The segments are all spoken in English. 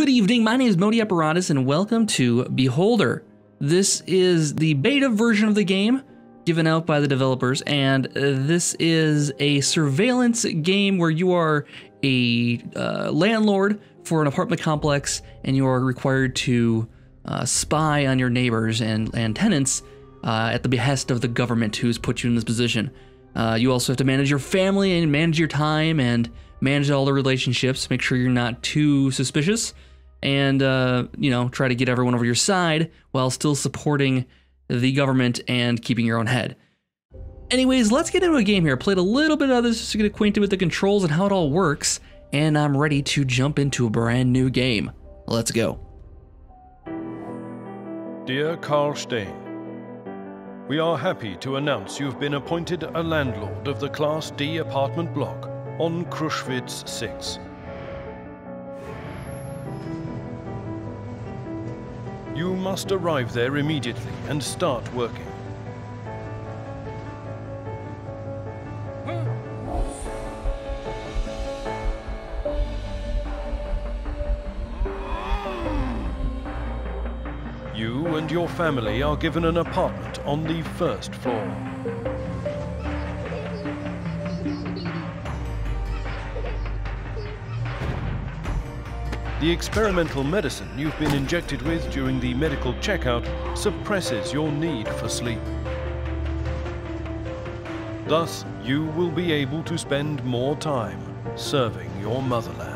Good evening, my name is Modi Operandus, and welcome to Beholder. This is the beta version of the game given out by the developers, and uh, this is a surveillance game where you are a uh, landlord for an apartment complex and you are required to uh, spy on your neighbors and, and tenants uh, at the behest of the government who's put you in this position. Uh, you also have to manage your family and manage your time and manage all the relationships, make sure you're not too suspicious, and uh, you know try to get everyone over your side while still supporting the government and keeping your own head. Anyways, let's get into a game here. Played a little bit of this just to get acquainted with the controls and how it all works, and I'm ready to jump into a brand new game. Let's go. Dear Carl Stein, we are happy to announce you've been appointed a landlord of the Class D apartment block on Krushwitz 6. You must arrive there immediately and start working. You and your family are given an apartment on the first floor. The experimental medicine you've been injected with during the medical checkout suppresses your need for sleep. Thus, you will be able to spend more time serving your motherland.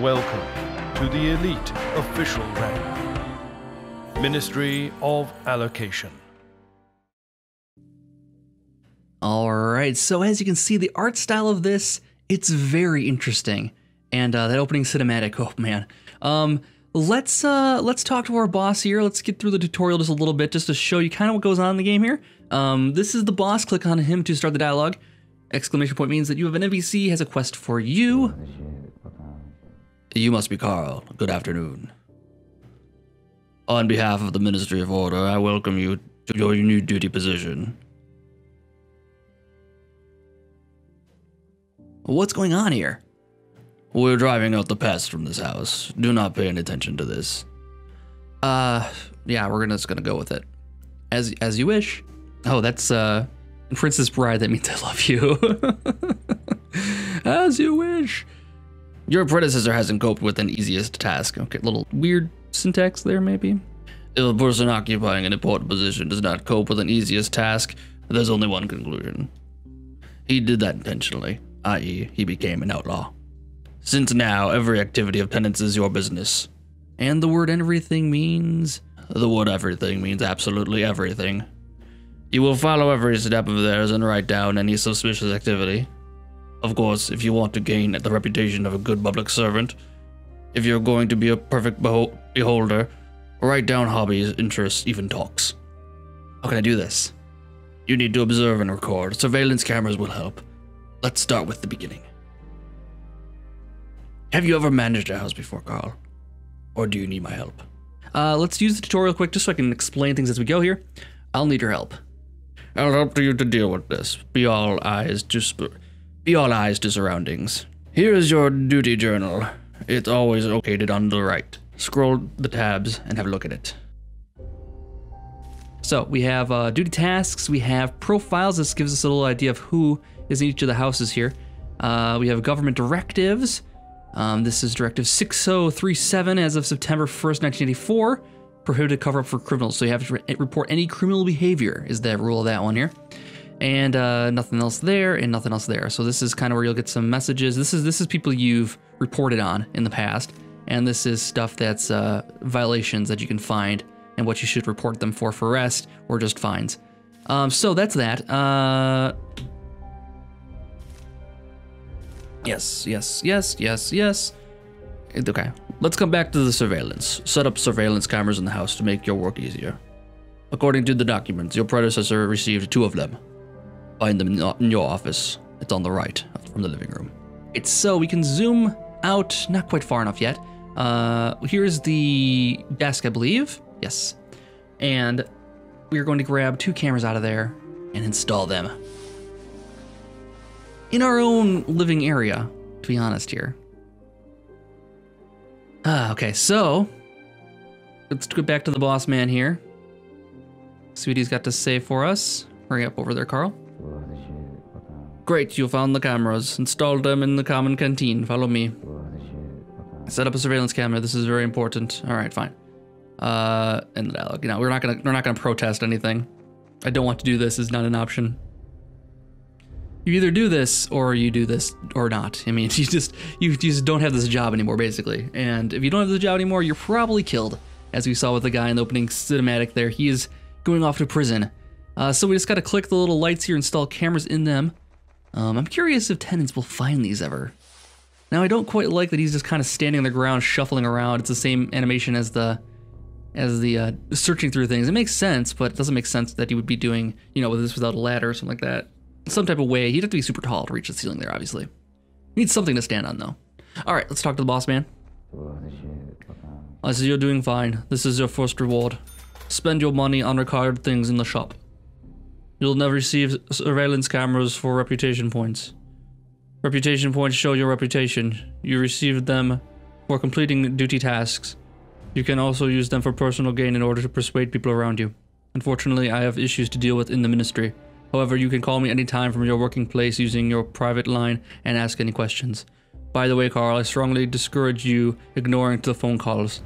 Welcome to the elite official rank. Ministry of Allocation. All right, so as you can see, the art style of this, it's very interesting. And uh, that opening cinematic, oh man. Um, let's uh, let's talk to our boss here. Let's get through the tutorial just a little bit, just to show you kind of what goes on in the game here. Um, this is the boss. Click on him to start the dialogue. Exclamation point means that you have an NPC has a quest for you. You must be Carl. Good afternoon. On behalf of the Ministry of Order, I welcome you to your new duty position. What's going on here? We're driving out the pest from this house. Do not pay any attention to this. Uh, yeah, we're gonna just gonna go with it. As as you wish. Oh, that's uh, Princess Bride. That means I love you. as you wish. Your predecessor hasn't coped with an easiest task. Okay, little weird syntax there, maybe. If a person occupying an important position does not cope with an easiest task, there's only one conclusion. He did that intentionally, i.e., he became an outlaw. Since now, every activity of penance is your business. And the word everything means. The word everything means absolutely everything. You will follow every step of theirs and write down any suspicious activity. Of course, if you want to gain the reputation of a good public servant, if you're going to be a perfect beho- beholder, write down hobbies, interests, even talks. How can I do this? You need to observe and record. Surveillance cameras will help. Let's start with the beginning. Have you ever managed a house before, Carl? Or do you need my help? Uh, let's use the tutorial quick just so I can explain things as we go here. I'll need your help. I'll help you to deal with this. Be all eyes to sp- be all eyes to surroundings. Here is your duty journal. It's always located on the right. Scroll the tabs and have a look at it. So we have uh, duty tasks, we have profiles. This gives us a little idea of who is in each of the houses here. Uh, we have government directives. Um, this is Directive 6037 as of September 1st, 1984. prohibited cover up for criminals. So you have to re- report any criminal behavior, is the rule of that one here. And uh, nothing else there, and nothing else there. So this is kind of where you'll get some messages. This is this is people you've reported on in the past, and this is stuff that's uh, violations that you can find and what you should report them for for arrest or just fines. Um, so that's that. Uh, yes, yes, yes, yes, yes. Okay, let's come back to the surveillance. Set up surveillance cameras in the house to make your work easier. According to the documents, your predecessor received two of them. Find them in your office. It's on the right from the living room. It's so we can zoom out, not quite far enough yet. Uh, here's the desk, I believe. Yes. And we're going to grab two cameras out of there and install them in our own living area, to be honest here. Ah, okay, so let's go back to the boss man here. See what he's got to say for us. Hurry up over there, Carl. Great, you found the cameras. Installed them in the common canteen. Follow me. Set up a surveillance camera. This is very important. All right, fine. Uh, and uh, you know we're not gonna we're not gonna protest anything. I don't want to do this. Is not an option. You either do this or you do this or not. I mean, you just you just don't have this job anymore, basically. And if you don't have the job anymore, you're probably killed, as we saw with the guy in the opening cinematic. There, he is going off to prison. Uh, so we just got to click the little lights here, install cameras in them. Um, I'm curious if tenants will find these ever. Now I don't quite like that he's just kind of standing on the ground, shuffling around. It's the same animation as the as the uh, searching through things. It makes sense, but it doesn't make sense that he would be doing, you know, this without a ladder or something like that. Some type of way. He'd have to be super tall to reach the ceiling there, obviously. He needs something to stand on, though. All right, let's talk to the boss man. I see you're doing fine. This is your first reward. Spend your money on required things in the shop. You'll never receive surveillance cameras for reputation points. Reputation points show your reputation. You received them for completing duty tasks. You can also use them for personal gain in order to persuade people around you. Unfortunately, I have issues to deal with in the ministry. However, you can call me anytime from your working place using your private line and ask any questions. By the way, Carl, I strongly discourage you ignoring the phone calls.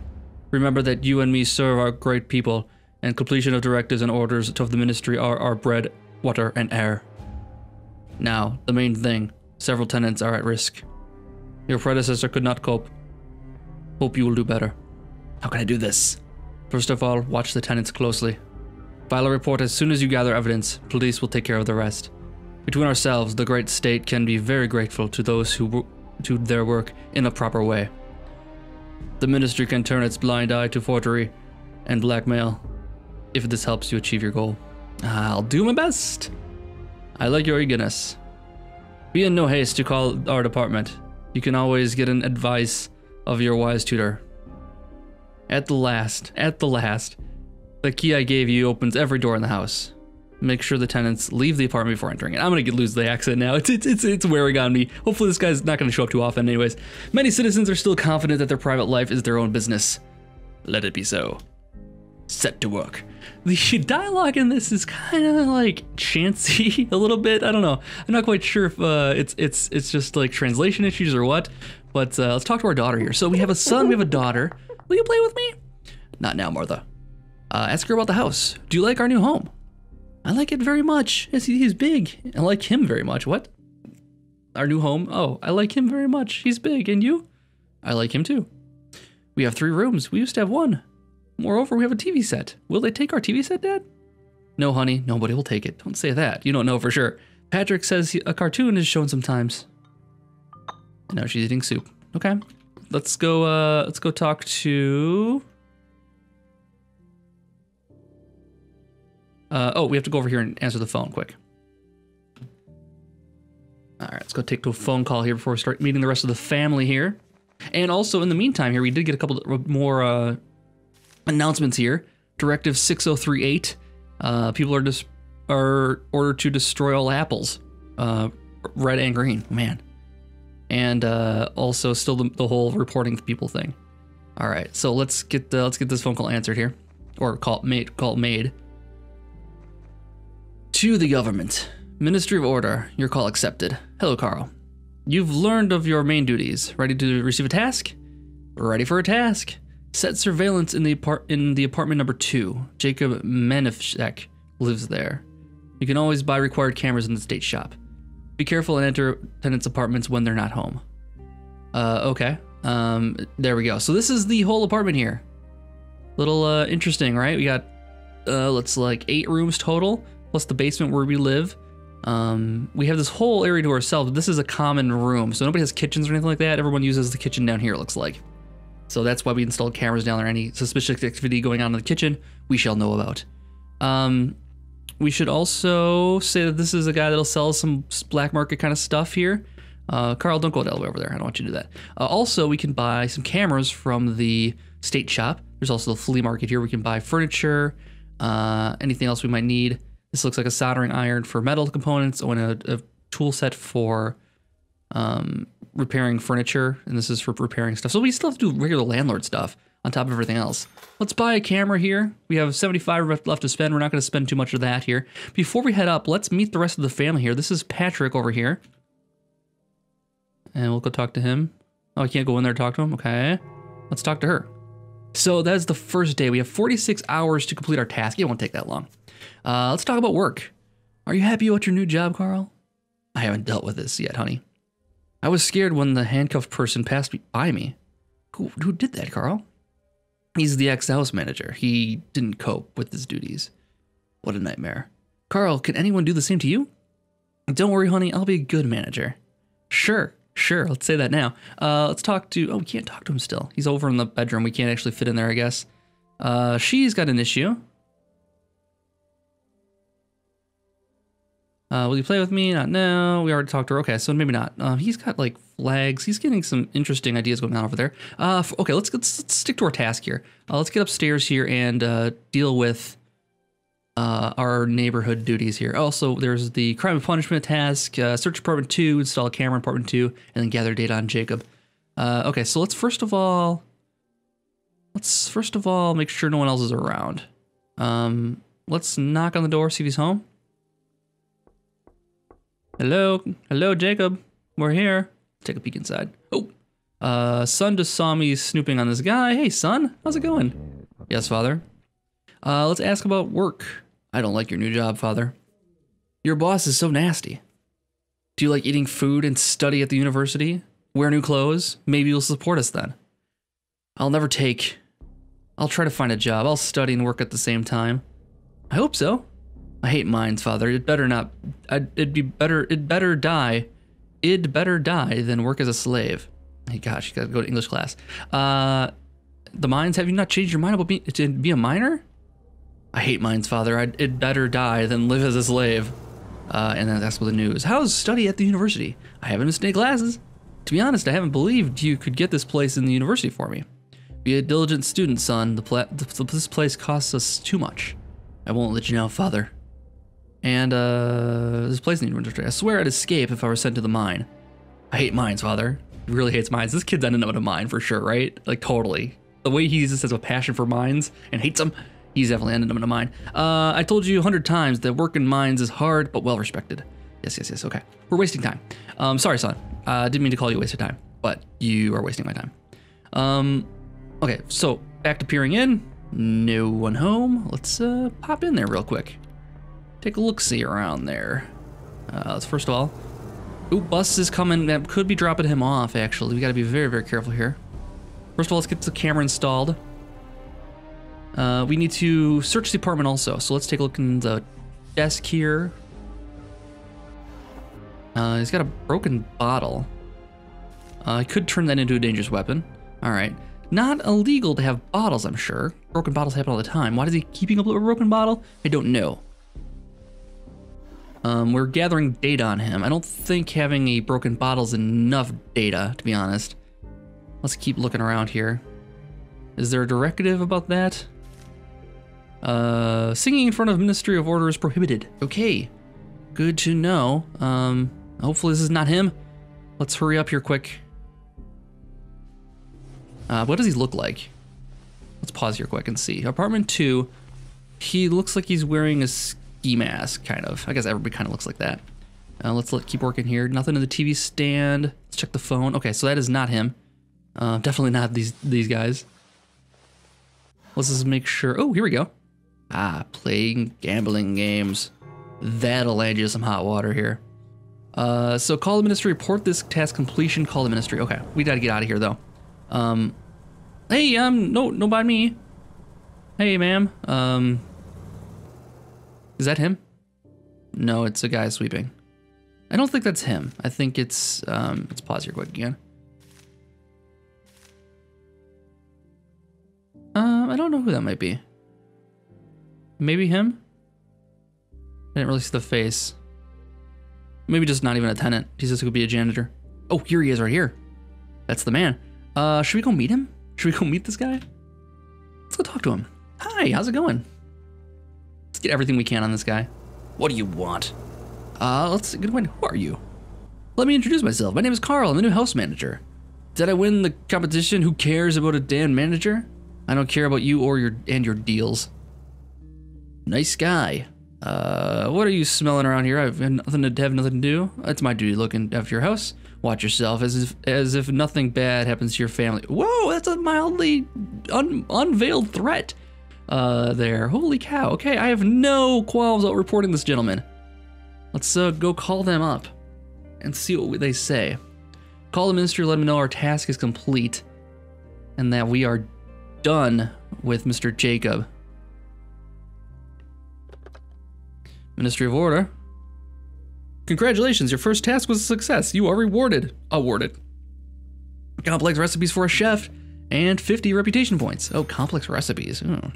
Remember that you and me serve our great people, and completion of directives and orders of the ministry are our bread, water, and air. Now, the main thing several tenants are at risk. Your predecessor could not cope. Hope you will do better. How can I do this? First of all, watch the tenants closely. File a report as soon as you gather evidence. Police will take care of the rest. Between ourselves, the great state can be very grateful to those who do their work in a proper way. The ministry can turn its blind eye to forgery and blackmail if this helps you achieve your goal. I'll do my best. I like your eagerness. Be in no haste to call our department. You can always get an advice of your wise tutor. At the last, at the last, the key I gave you opens every door in the house. Make sure the tenants leave the apartment before entering it. I'm gonna lose the accent now. It's it's it's, it's wearing on me. Hopefully this guy's not gonna show up too often. Anyways, many citizens are still confident that their private life is their own business. Let it be so. Set to work. The dialogue in this is kind of like chancy a little bit. I don't know. I'm not quite sure if uh, it's it's it's just like translation issues or what. But uh, let's talk to our daughter here. So we have a son, we have a daughter. Will you play with me? Not now, Martha. Uh, ask her about the house. Do you like our new home? I like it very much. He's big. I like him very much. What? Our new home? Oh, I like him very much. He's big. And you? I like him too. We have three rooms. We used to have one. Moreover, we have a TV set. Will they take our TV set, Dad? No, honey. Nobody will take it. Don't say that. You don't know for sure. Patrick says a cartoon is shown sometimes. And now she's eating soup. Okay let's go. Uh, let's go talk to. Uh, oh, we have to go over here and answer the phone quick. All right, let's go take to a phone call here before we start meeting the rest of the family here. And also, in the meantime, here we did get a couple more uh, announcements here. Directive 6038. Uh, people are just are ordered to destroy all apples, uh, red and green. Man, and uh, also still the, the, whole reporting people thing. All right, so let's get the, let's get this phone call answered here, or call made call made. To the government, Ministry of Order, your call accepted. Hello, Carl. You've learned of your main duties. Ready to receive a task? Ready for a task. Set surveillance in the apart in the apartment number two. Jacob Manischek lives there. You can always buy required cameras in the state shop. Be careful and enter tenants' apartments when they're not home. Uh, okay. Um, there we go. So this is the whole apartment here. Little uh, interesting, right? We got uh, let's like eight rooms total, plus the basement where we live. Um, we have this whole area to ourselves. This is a common room, so nobody has kitchens or anything like that. Everyone uses the kitchen down here. It looks like. So that's why we installed cameras down there. Any suspicious activity going on in the kitchen, we shall know about. Um, we should also say that this is a guy that'll sell some black market kind of stuff here. Uh, Carl, don't go all the way over there. I don't want you to do that. Uh, also, we can buy some cameras from the state shop. There's also the flea market here. We can buy furniture, uh, anything else we might need. This looks like a soldering iron for metal components and a, a tool set for um, repairing furniture. And this is for repairing stuff. So we still have to do regular landlord stuff on top of everything else. Let's buy a camera here. We have 75 left to spend. We're not going to spend too much of that here. Before we head up, let's meet the rest of the family here. This is Patrick over here. And we'll go talk to him. Oh, I can't go in there and talk to him? Okay. Let's talk to her. So that's the first day. We have 46 hours to complete our task. It won't take that long. Uh, let's talk about work. Are you happy about your new job, Carl? I haven't dealt with this yet, honey. I was scared when the handcuffed person passed by me. Who, who did that, Carl? He's the ex-house manager. He didn't cope with his duties. What a nightmare. Carl, can anyone do the same to you? Don't worry, honey. I'll be a good manager. Sure, sure. Let's say that now. Uh, let's talk to. Oh, we can't talk to him still. He's over in the bedroom. We can't actually fit in there, I guess. Uh, she's got an issue. Uh, will you play with me? Not now. We already talked to her. Okay, so maybe not. Uh, he's got like flags. He's getting some interesting ideas going on over there. Uh, okay, let's, let's, let's stick to our task here. Uh, let's get upstairs here and uh, deal with uh, our neighborhood duties here. Also, there's the crime and punishment task, search apartment two, install a camera in apartment two, and then gather data on Jacob. Okay, so let's first of all, let's first of all make sure no one else is around. Um, let's knock on the door, see if he's home. Hello, hello, Jacob. We're here. Take a peek inside. Oh, uh, son just saw me snooping on this guy. Hey, son, how's it going? Yes, father. Uh, let's ask about work. I don't like your new job, father. Your boss is so nasty. Do you like eating food and study at the university? Wear new clothes? Maybe you'll support us then. I'll never take. I'll try to find a job. I'll study and work at the same time. I hope so. I hate mines, father. It better not. I'd, it'd be better. It'd better die. It'd better die than work as a slave. Hey, gosh, you gotta go to English class. Uh, the mines. Have you not changed your mind about being to be a miner? I hate mines, father. I'd, it'd better die than live as a slave. Uh, and then that's with the news. How's study at the university? I haven't missed any classes. To be honest, I haven't believed you could get this place in the university for me. Be a diligent student, son. The pla- the, this place costs us too much. I won't let you know, father. And uh, this place the university. I swear I'd escape if I were sent to the mine. I hate mines, father. He really hates mines. This kid's ended up in a mine for sure, right? Like totally. The way he just has a passion for mines and hates them, he's definitely ended up in a mine. Uh, I told you a hundred times that work in mines is hard but well respected. Yes, yes, yes. Okay, we're wasting time. Um, sorry, son. Uh, didn't mean to call you a waste of time, but you are wasting my time. Um, okay, so back to peering in. No one home. Let's uh, pop in there real quick take a look see around there. Uh, first of all, ooh, bus is coming. That could be dropping him off. Actually, we got to be very, very careful here. First of all, let's get the camera installed. Uh, we need to search the apartment also. So let's take a look in the desk here. Uh, he's got a broken bottle. Uh, I could turn that into a dangerous weapon. All right. Not illegal to have bottles, I'm sure. Broken bottles happen all the time. Why is he keeping a broken bottle? I don't know. Um, we're gathering data on him. I don't think having a broken bottle is enough data, to be honest. Let's keep looking around here. Is there a directive about that? Uh, singing in front of Ministry of Order is prohibited. Okay, good to know. Um, hopefully this is not him. Let's hurry up here quick. Uh, what does he look like? Let's pause here quick and see. Apartment 2, he looks like he's wearing a ski mask, kind of. I guess everybody kind of looks like that. Uh, let's let, keep working here. Nothing in the TV stand. Let's check the phone. Okay, so that is not him. Uh, definitely not these these guys. Let's just make sure. Oh, here we go. Ah, playing gambling games. That'll land you some hot water here. Uh, so call the ministry, report this task completion, call the ministry. Okay, we gotta get out of here though. Um, hey, um, no, no by me. Hey, ma'am. Um, is that him? No, it's a guy sweeping. I don't think that's him. I think it's, um, let's pause here quick again. Um, I don't know who that might be. Maybe him? I didn't really see the face. Maybe just not even a tenant. He just could be a janitor. Oh, here he is right here. That's the man. Uh, should we go meet him? Should we go meet this guy? Let's go talk to him. Hi, how's it going? Get everything we can on this guy. What do you want? Uh, let's good one. Who are you? Let me introduce myself. My name is Carl. I'm the new house manager. Did I win the competition? Who cares about a damn manager? I don't care about you or your and your deals. Nice guy. Uh, what are you smelling around here? I've nothing to have nothing to do. It's my duty looking after your house. Watch yourself, as if as if nothing bad happens to your family. Whoa, that's a mildly un, unveiled threat. Uh, there. Holy cow. Okay, I have no qualms about reporting this gentleman. Let's uh, go call them up and see what they say. Call the ministry, let them know our task is complete and that we are done with Mr. Jacob. Ministry of Order. Congratulations, your first task was a success. You are rewarded. Awarded. Complex recipes for a chef and 50 reputation points. Oh, complex recipes. Ooh.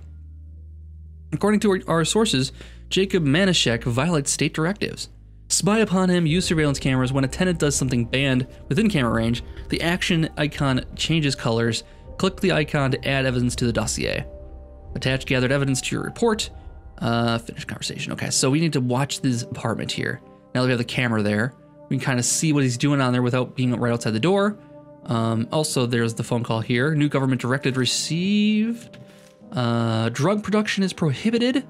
According to our sources, Jacob Manischek violates state directives. Spy upon him, use surveillance cameras. When a tenant does something banned within camera range, the action icon changes colors. Click the icon to add evidence to the dossier. Attach gathered evidence to your report. Uh, finish conversation. Okay, so we need to watch this apartment here. Now that we have the camera there, we can kind of see what he's doing on there without being right outside the door. Um, also, there's the phone call here. New government directed received. Uh, drug production is prohibited,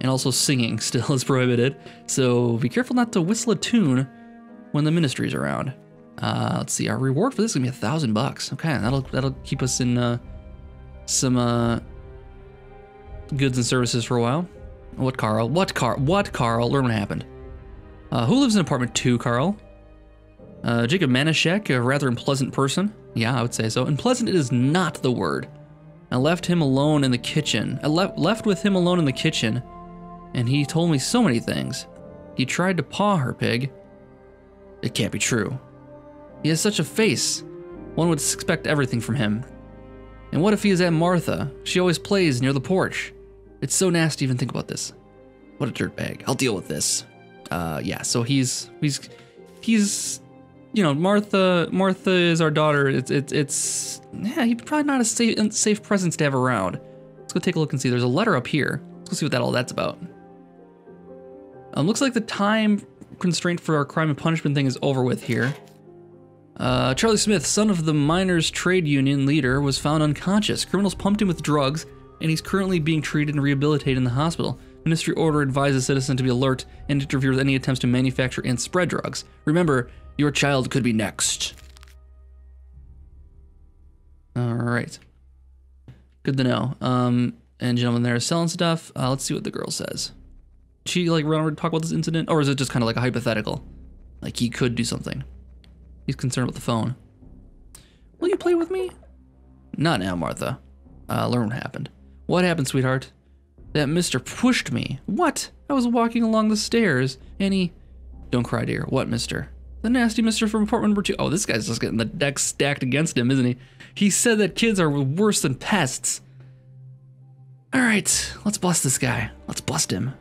and also singing still is prohibited. So be careful not to whistle a tune when the ministry's around. Uh, let's see, our reward for this is gonna be a thousand bucks. Okay, that'll that'll keep us in uh, some uh, goods and services for a while. What, Carl? What, Carl? What, Carl? Learn what happened. Uh, who lives in apartment two, Carl? Uh, Jacob Manischek, a rather unpleasant person. Yeah, I would say so. Unpleasant is not the word. I left him alone in the kitchen. I le- left with him alone in the kitchen, and he told me so many things. He tried to paw her pig. It can't be true. He has such a face. One would expect everything from him. And what if he is at Martha? She always plays near the porch. It's so nasty even think about this. What a dirtbag. I'll deal with this. Uh, yeah, so he's he's he's you know Martha Martha is our daughter. It's it's it's yeah. He's probably not a safe safe presence to have around. Let's go take a look and see. There's a letter up here. Let's go see what that all that's about. Um, looks like the time constraint for our crime and punishment thing is over with here. Uh, Charlie Smith, son of the miners' trade union leader, was found unconscious. Criminals pumped him with drugs and he's currently being treated and rehabilitated in the hospital. Ministry order advises citizens to be alert and interfere with any attempts to manufacture and spread drugs. Remember, your child could be next. All right. Good to know. Um, and gentlemen there selling stuff. Uh, let's see what the girl says. She like run over to talk about this incident, or is it just kind of like a hypothetical? Like he could do something. He's concerned about the phone. Will you play with me? Not now, Martha. Uh, learn what happened. What happened, sweetheart? That mister pushed me. What? I was walking along the stairs, and he... Don't cry, dear. What, mister? The nasty mister from apartment number two. Oh, this guy's just getting the deck stacked against him, isn't he? He said that kids are worse than pests. All right, let's bust this guy. Let's bust him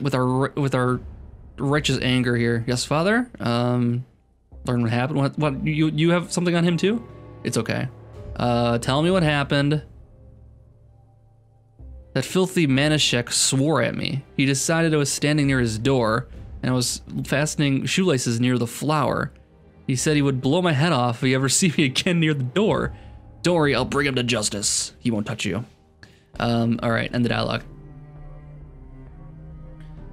with our with our righteous anger here. Yes, father. Um, learn what happened. What? What? You you have something on him too? It's okay. Uh, tell me what happened. That filthy Manischek swore at me. He decided I was standing near his door, and I was fastening shoelaces near the flower. He said he would blow my head off if he ever see me again near the door. Don't worry, I'll bring him to justice. He won't touch you. Um, alright, end the dialogue.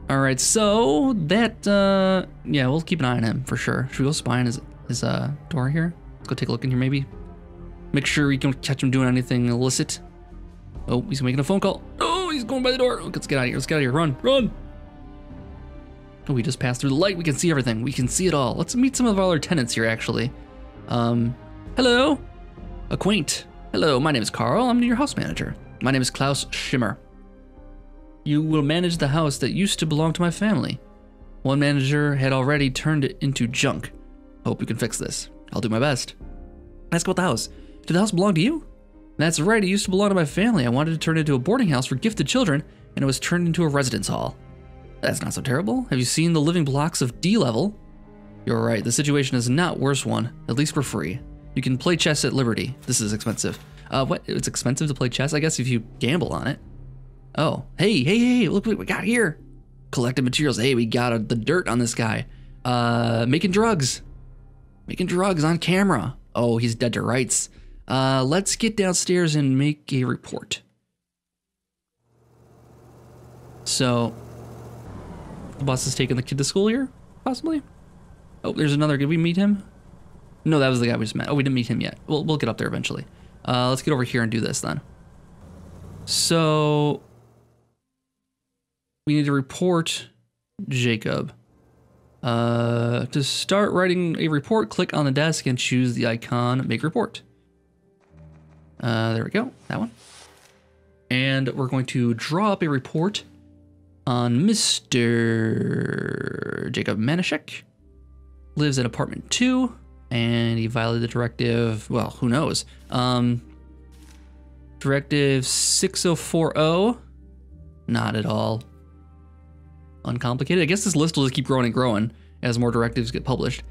Alright, so that, uh, yeah, we'll keep an eye on him for sure. Should we go spy on his, his uh, door here? Let's go take a look in here maybe. Make sure we can catch him doing anything illicit. Oh, he's making a phone call. Oh, he's going by the door. Let's get out of here. Let's get out of here. Run, run. We just passed through the light. We can see everything. We can see it all. Let's meet some of our tenants here, actually. Um, hello. Acquaint. Hello, my name is Carl. I'm your house manager. My name is Klaus Schimmer. You will manage the house that used to belong to my family. One manager had already turned it into junk. Hope you can fix this. I'll do my best. Ask about the house. Did the house belong to you? That's right, it used to belong to my family. I wanted to turn it into a boarding house for gifted children, and it was turned into a residence hall. That's not so terrible. Have you seen the living blocks of D level? You're right, the situation is not worse one, at least for free. You can play chess at Liberty. This is expensive. Uh, what? It's expensive to play chess? I guess if you gamble on it. Oh, hey, hey, hey, look what we got here. Collected materials. Hey, we got a, the dirt on this guy. Uh, making drugs. Making drugs on camera. Oh, he's dead to rights. Uh, let's get downstairs and make a report. So, the bus is taking the kid to school here, possibly? Oh, there's another. Did we meet him? No, that was the guy we just met. Oh, we didn't meet him yet. We'll, we'll get up there eventually. Uh, let's get over here and do this then. So, we need to report Jacob. Uh, to start writing a report, click on the desk and choose the icon Make Report. Uh, there we go, that one. And we're going to draw up a report on Mr. Jacob Manischek. Lives in apartment two, and he violated the directive. Well, who knows? Um, directive 6040. Not at all uncomplicated. I guess this list will just keep growing and growing as more directives get published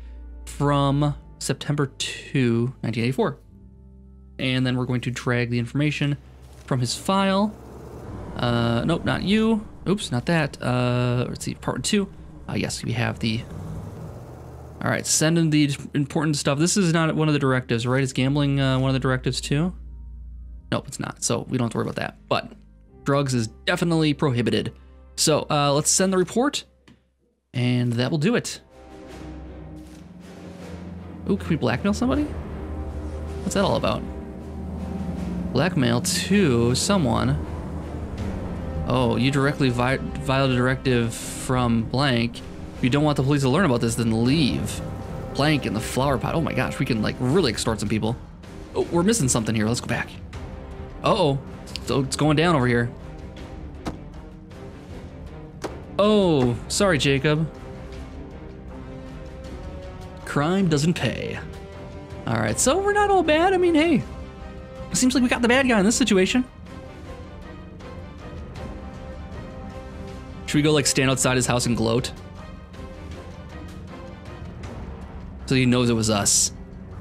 from September 2, 1984. And then we're going to drag the information from his file. Uh, nope, not you. Oops, not that. Uh, let's see, part two. Uh, yes, we have the. All right, send in the important stuff. This is not one of the directives, right? Is gambling uh, one of the directives too? Nope, it's not. So we don't have to worry about that. But drugs is definitely prohibited. So uh, let's send the report, and that will do it. Ooh, can we blackmail somebody? What's that all about? Blackmail to someone. Oh, you directly vi violated a directive from blank. If you don't want the police to learn about this, then leave. Blank in the flower pot. Oh my gosh, we can like really extort some people. Oh, we're missing something here. Let's go back. Uh oh, so it's going down over here. Oh, sorry, Jacob. Crime doesn't pay. All right, so we're not all bad. I mean, hey, it seems like we got the bad guy in this situation. Should we go like stand outside his house and gloat? So he knows it was us.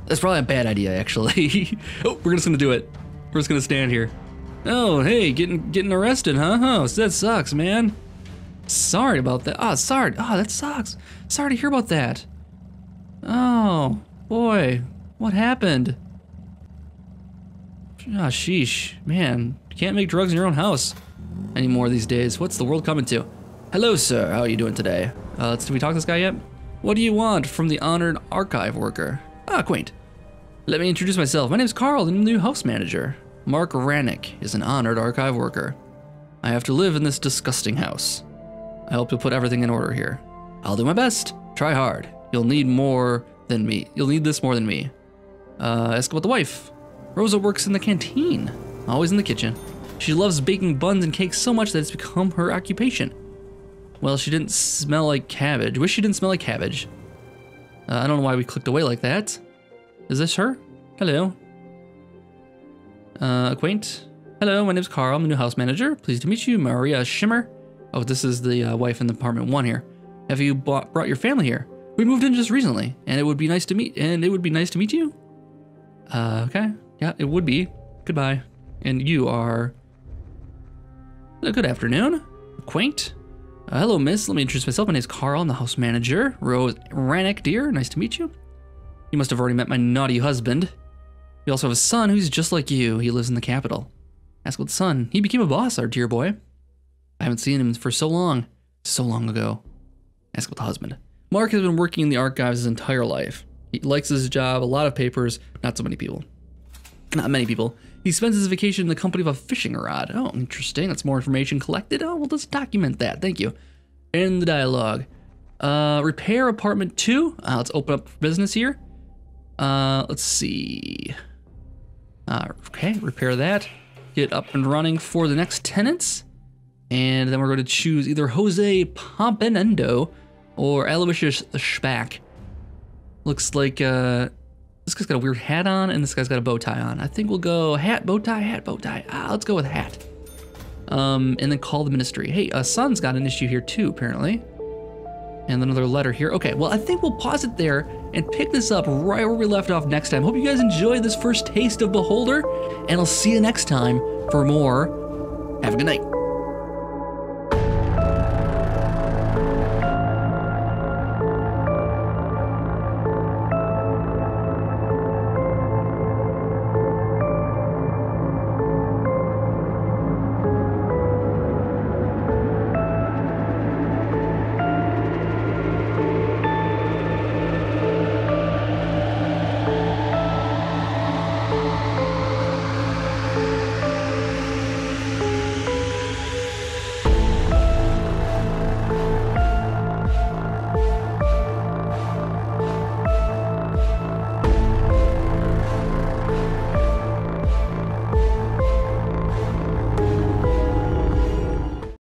That's probably a bad idea, actually. oh, we're just gonna do it. We're just gonna stand here. Oh, hey, getting getting arrested, huh? Oh, that sucks, man. Sorry about that. Oh, sorry. Oh, that sucks. Sorry to hear about that. Oh, boy. What happened? Ah, oh, sheesh. Man, you can't make drugs in your own house anymore these days. What's the world coming to? Hello, sir. How are you doing today? Uh, did we talk to this guy yet? What do you want from the honored archive worker? Ah, quaint. Let me introduce myself. My name is Carl, the new house manager. Mark Rannick is an honored archive worker. I have to live in this disgusting house. I hope you'll put everything in order here. I'll do my best. Try hard. You'll need more than me. You'll need this more than me. Uh, ask about the wife. Rosa works in the canteen, always in the kitchen. She loves baking buns and cakes so much that it's become her occupation. Well, she didn't smell like cabbage. Wish she didn't smell like cabbage. Uh, I don't know why we clicked away like that. Is this her? Hello. Uh, acquaint. Hello, my name's Carl. I'm the new house manager. Pleased to meet you, Maria Schimmer. Oh, this is the uh, wife in the apartment one here. Have you bought, brought your family here? We moved in just recently, and it would be nice to meet. And it would be nice to meet you. Uh, okay. Yeah, it would be. Goodbye. And you are. Uh, good afternoon. Quaint. Uh, hello, miss. Let me introduce myself. My name is Carl. I'm the house manager. Rose Rannick, dear. Nice to meet you. You must have already met my naughty husband. We also have a son who's just like you. He lives in the capital. Ask the son. He became a boss, our dear boy. I haven't seen him for so long. So long ago. Ask about the husband. Mark has been working in the archives his entire life. He likes his job, a lot of papers, not so many people. Not many people. He spends his vacation in the company of a fishing rod. Oh, interesting. That's more information collected. Oh, well, let's document that. Thank you. End the dialogue. Uh, repair apartment two. Uh, let's open up business here. Uh, let's see. Uh, okay, repair that. Get up and running for the next tenants. And then we're going to choose either Jose Pompenendo or Aloysius Spack. Looks like uh, this guy's got a weird hat on and this guy's got a bow tie on. I think we'll go hat, bow tie, hat, bow tie. Ah, let's go with hat. Um, and then call the ministry. Hey, uh, Son's got an issue here too, apparently. And another letter here. Okay, well, I think we'll pause it there and pick this up right where we left off next time. Hope you guys enjoyed this first taste of Beholder, and I'll see you next time for more. Have a good night.